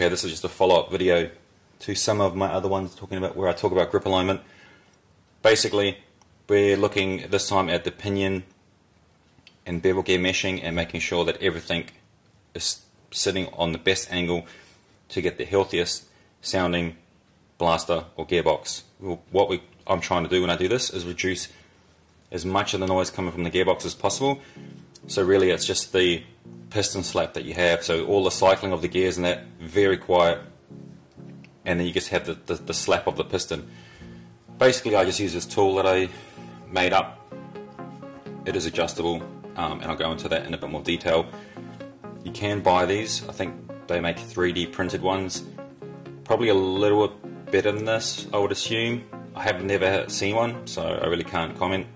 follow-up video to some of my other ones talking about where I talk about grip alignment. Basically, we're looking this time at the pinion and bevel gear meshing and making sure that everything is sitting on the best angle to get the healthiest sounding blaster or gearbox. What we, I'm trying to do when I do this is reduce as much of the noise coming from the gearbox as possible. So really it's just the piston slap that you have. So all the cycling of the gears and that, very quiet. And then you just have the, the, the slap of the piston. Basically I just use this tool that I made up. It is adjustable um, and I'll go into that in a bit more detail. You can buy these, I think they make 3D printed ones. Probably a little bit better than this, I would assume. I have never seen one, so I really can't comment.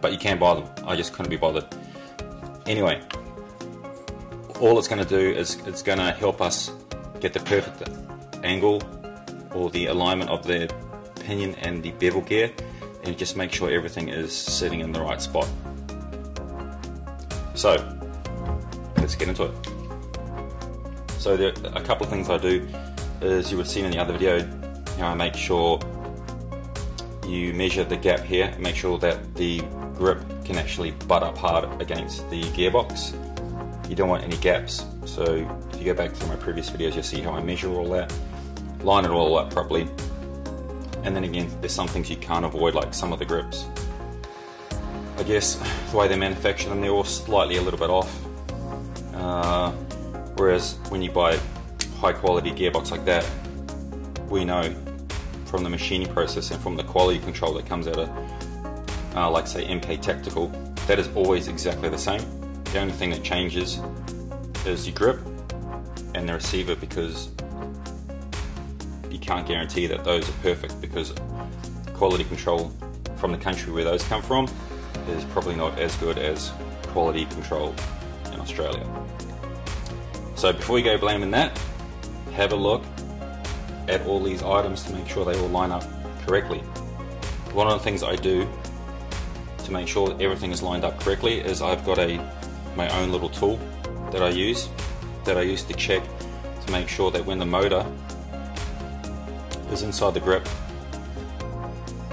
But you can buy them, I just couldn't be bothered. Anyway, all it's going to do is it's going to help us get the perfect angle or the alignment of the pinion and the bevel gear and just make sure everything is sitting in the right spot. So, let's get into it. So there are a couple of things I do is you would seen in the other video, know, I make sure you measure the gap here, make sure that the grip can actually butt up hard against the gearbox. You don't want any gaps, so if you go back through my previous videos, you'll see how I measure all that, line it all up properly, and then again, there's some things you can't avoid, like some of the grips. I guess the way they manufacture them, they're all slightly a little bit off. Uh, whereas when you buy high quality gearbox like that, we know from the machining process and from the quality control that comes out of, uh, like say MK Tactical, that is always exactly the same. The only thing that changes is your grip and the receiver because you can't guarantee that those are perfect because quality control from the country where those come from is probably not as good as quality control in Australia. So before you go blaming that, have a look at all these items to make sure they all line up correctly. One of the things I do to make sure that everything is lined up correctly is I've got a my own little tool that I use that I use to check to make sure that when the motor is inside the grip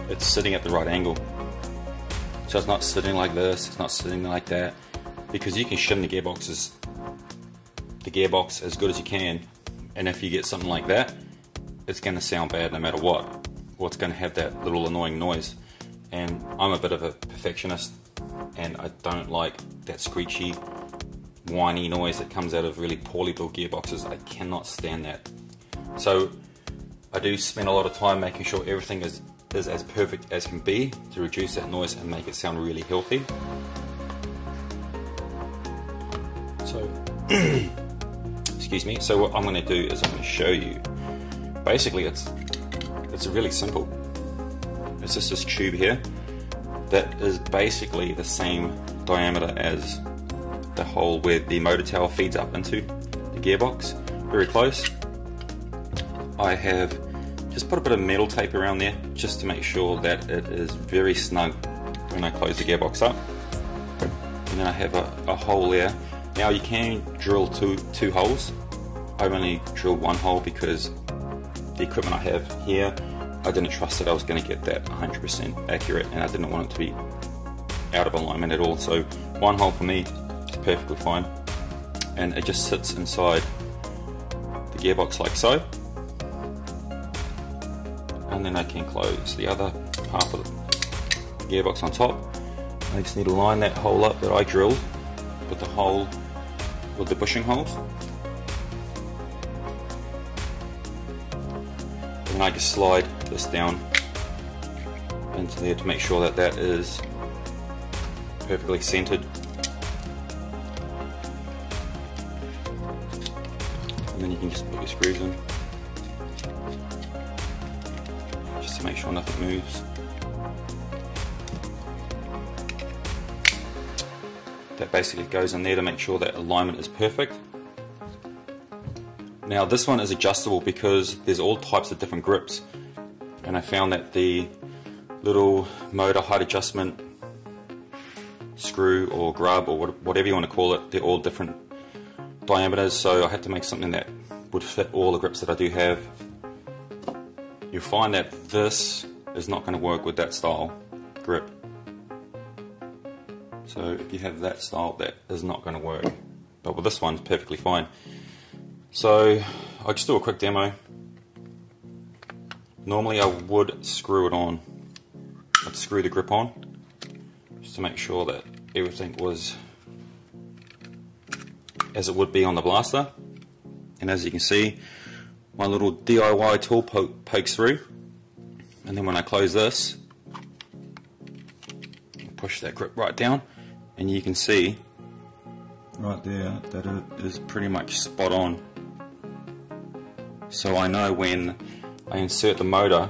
it's sitting at the right angle. So it's not sitting like this it's not sitting like that because you can shim the gearboxes the gearbox as good as you can and if you get something like that it's going to sound bad no matter what. It's going to have that little annoying noise and I'm a bit of a perfectionist and I don't like that screechy whiny noise that comes out of really poorly built gearboxes I cannot stand that so I do spend a lot of time making sure everything is is as perfect as can be to reduce that noise and make it sound really healthy so excuse me. So what I'm going to do is I'm going to show you. Basically, it's it's a really simple. It's just this tube here that is basically the same diameter as the hole where the motor tower feeds up into the gearbox. Very close. I have just put a bit of metal tape around there just to make sure that it is very snug when I close the gearbox up. And then I have a, a hole there now you can drill two, two holes. I've only drilled one hole because the equipment I have here, I didn't trust that I was going to get that 100% accurate and I didn't want it to be out of alignment at all. So one hole for me is perfectly fine. And it just sits inside the gearbox like so. And then I can close the other half of the gearbox on top. I just need to line that hole up that I drilled with the hole with the bushing holes. And I just slide this down into there to make sure that that is perfectly centered. And then you can just put your screws in just to make sure nothing moves. that basically goes in there to make sure that alignment is perfect. Now this one is adjustable because there's all types of different grips and I found that the little motor height adjustment screw or grub or whatever you want to call it, they're all different diameters so I had to make something that would fit all the grips that I do have. You'll find that this is not going to work with that style grip. So if you have that style, that is not going to work. But with this one, it's perfectly fine. So I'll just do a quick demo. Normally I would screw it on. I'd screw the grip on just to make sure that everything was as it would be on the blaster. And as you can see, my little DIY tool po pokes through. And then when I close this, push that grip right down, and you can see right there that it is pretty much spot on. So I know when I insert the motor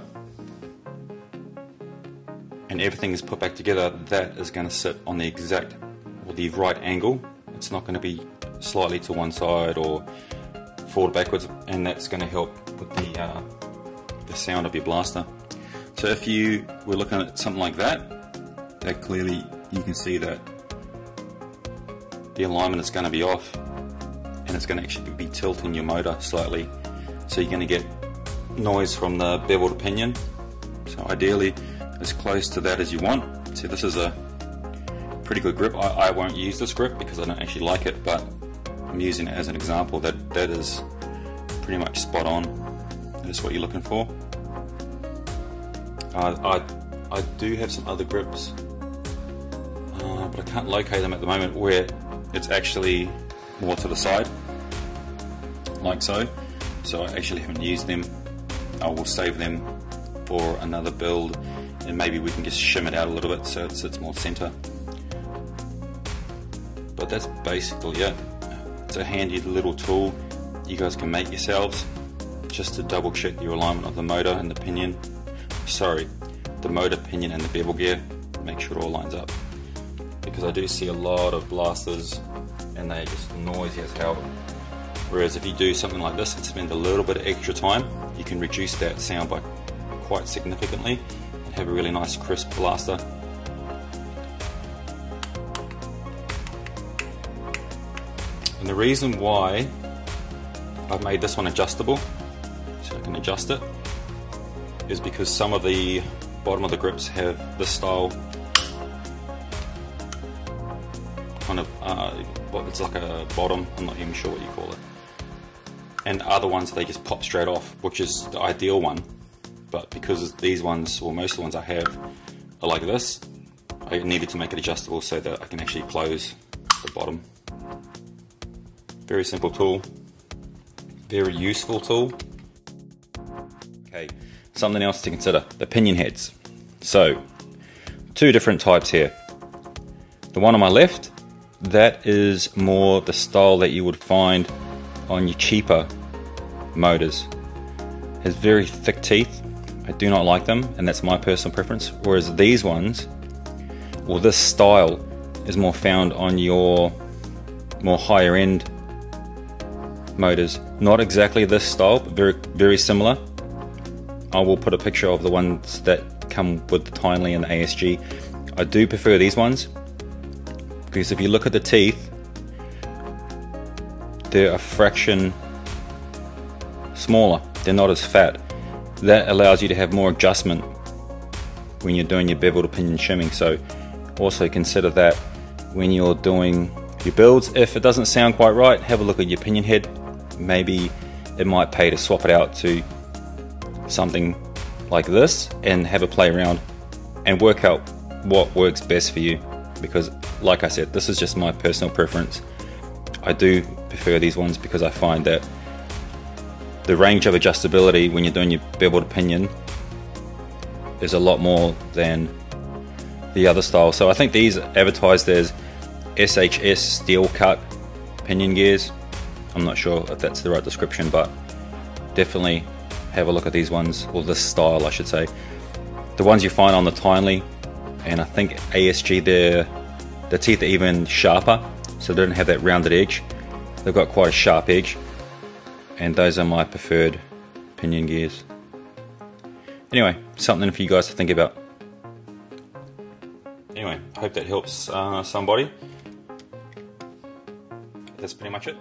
and everything is put back together, that is going to sit on the exact or the right angle. It's not going to be slightly to one side or forward backwards, and that's going to help with the uh, the sound of your blaster. So if you were looking at something like that, that clearly you can see that the alignment is going to be off and it's going to actually be tilting your motor slightly. So you're going to get noise from the bevel to pinion. So ideally as close to that as you want. See this is a pretty good grip. I, I won't use this grip because I don't actually like it but I'm using it as an example that that is pretty much spot on. That's what you're looking for. Uh, I, I do have some other grips uh, but I can't locate them at the moment where it's actually more to the side like so so I actually haven't used them I will save them for another build and maybe we can just shim it out a little bit so it sits more center. But that's basically it. It's a handy little tool. You guys can make yourselves. Just to double check your alignment of the motor and the pinion. Sorry the motor pinion and the bevel gear. Make sure it all lines up. Because I do see a lot of blasters and they're just noisy as hell. Whereas if you do something like this and spend a little bit of extra time, you can reduce that sound by quite significantly and have a really nice crisp blaster. And the reason why I've made this one adjustable, so I can adjust it, is because some of the bottom of the grips have this style kind of, uh, it's like a bottom. I'm not even sure what you call it. And other ones they just pop straight off, which is the ideal one. But because these ones, or most of the ones I have, are like this, I needed to make it adjustable so that I can actually close the bottom. Very simple tool, very useful tool. Okay, something else to consider, the pinion heads. So, two different types here. The one on my left that is more the style that you would find on your cheaper motors. It has very thick teeth. I do not like them, and that's my personal preference. Whereas these ones, or this style, is more found on your more higher end motors. Not exactly this style, but very very similar. I will put a picture of the ones that come with the Teinley and the ASG. I do prefer these ones because if you look at the teeth, they're a fraction smaller. They're not as fat. That allows you to have more adjustment when you're doing your bevel to pinion shimming. So also consider that when you're doing your builds. If it doesn't sound quite right, have a look at your pinion head. Maybe it might pay to swap it out to something like this and have a play around and work out what works best for you because like I said, this is just my personal preference. I do prefer these ones because I find that the range of adjustability when you're doing your bevel to pinion is a lot more than the other style. So I think these advertised as SHS steel cut pinion gears. I'm not sure if that's the right description, but definitely have a look at these ones, or this style I should say. The ones you find on the Teinley and I think ASG they're the teeth are even sharper, so they don't have that rounded edge. They've got quite a sharp edge, and those are my preferred pinion gears. Anyway, something for you guys to think about. Anyway, I hope that helps uh, somebody. That's pretty much it.